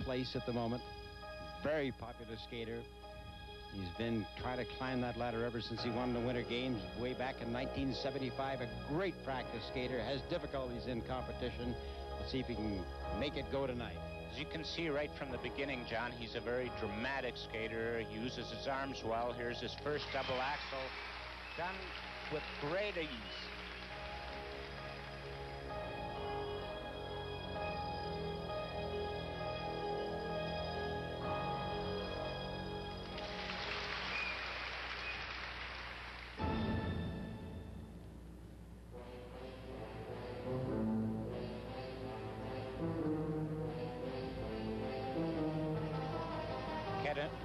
place at the moment. Very popular skater. He's been trying to climb that ladder ever since he won the Winter Games way back in 1975. A great practice skater, has difficulties in competition. Let's see if he can make it go tonight. As you can see right from the beginning, John, he's a very dramatic skater. He uses his arms well. Here's his first double axel, done with great ease.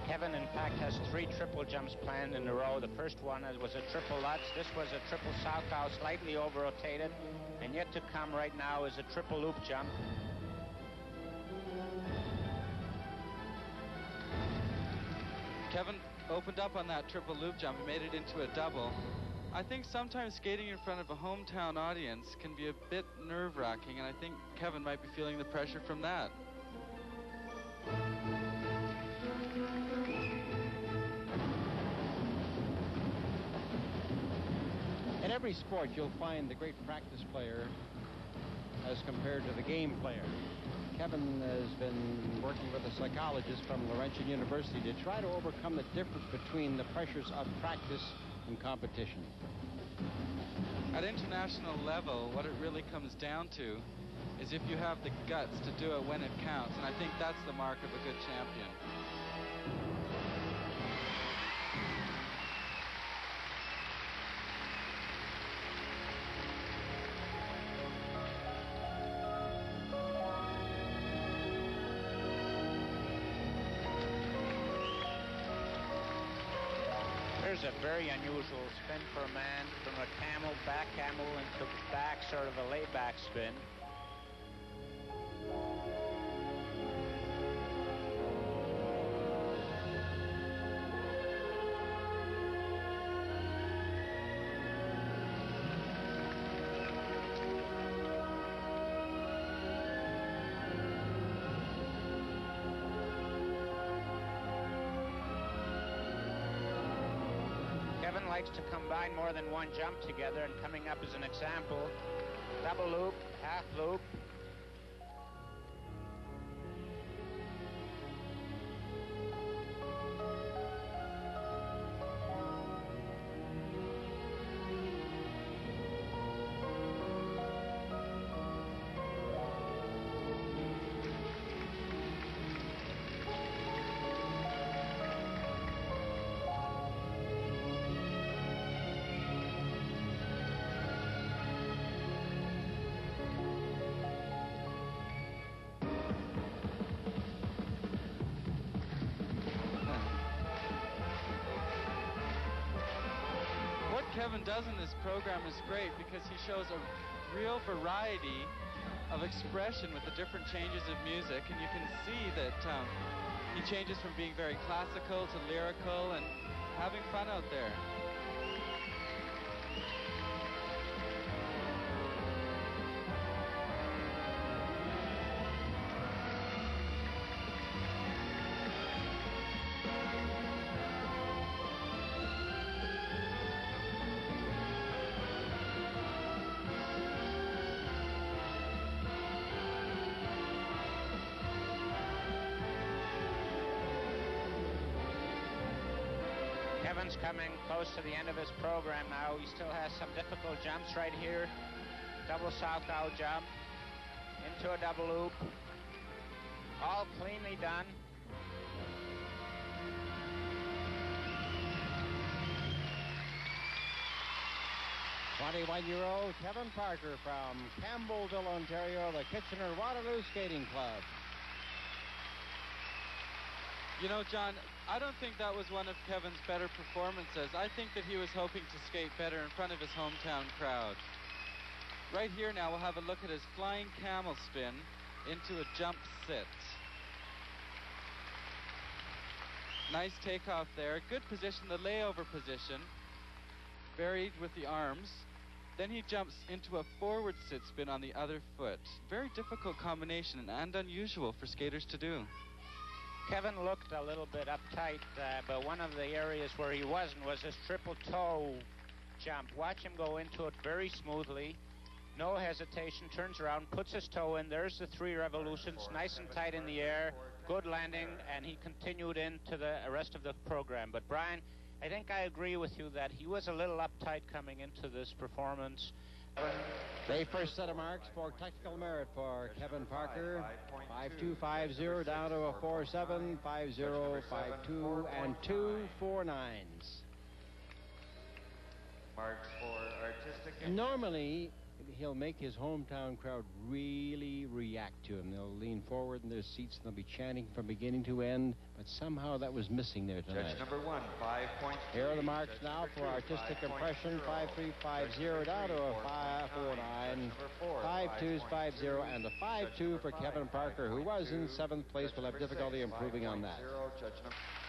Kevin, in fact, has three triple jumps planned in a row. The first one was a triple Lutz. This was a triple Salchow, slightly over-rotated. And yet to come right now is a triple loop jump. Kevin opened up on that triple loop jump and made it into a double. I think sometimes skating in front of a hometown audience can be a bit nerve-wracking, and I think Kevin might be feeling the pressure from that. In every sport, you'll find the great practice player as compared to the game player. Kevin has been working with a psychologist from Laurentian University to try to overcome the difference between the pressures of practice and competition. At international level, what it really comes down to is if you have the guts to do it when it counts, and I think that's the mark of a good champion. Here's a very unusual spin for a man from a camel, back camel into back, sort of a layback spin. Likes to combine more than one jump together and coming up as an example, double loop, half loop, Kevin does in this program is great because he shows a real variety of expression with the different changes of music, and you can see that um, he changes from being very classical to lyrical and having fun out there. Coming close to the end of his program now. He still has some difficult jumps right here. Double south Salchow jump into a double loop. All cleanly done. Twenty-one-year-old Kevin Parker from Campbellville, Ontario, the Kitchener-Waterloo Skating Club. You know, John, I don't think that was one of Kevin's better performances. I think that he was hoping to skate better in front of his hometown crowd. Right here now, we'll have a look at his flying camel spin into a jump sit. Nice takeoff there. Good position, the layover position. Buried with the arms. Then he jumps into a forward sit spin on the other foot. Very difficult combination and unusual for skaters to do. Kevin looked a little bit uptight, uh, but one of the areas where he wasn't was his triple toe jump. Watch him go into it very smoothly. No hesitation, turns around, puts his toe in. There's the three revolutions, nice and tight in the air. Good landing, and he continued into the rest of the program. But Brian, I think I agree with you that he was a little uptight coming into this performance. The first set of marks for technical merit for Kevin Parker. 5250 down to a 47, 5052, and two four nines. Marks for artistic. Normally, he'll make his hometown crowd really react to him. They'll lean forward in their seats and they'll be chanting from beginning to end, but somehow that was missing there tonight. Judge number one, five points. Here are the marks Judge now for two, artistic five impression, points to 5350 down to a 549, 52s 50, and a 52 for Kevin Parker, who was in seventh place, will have difficult improving on that. Judge number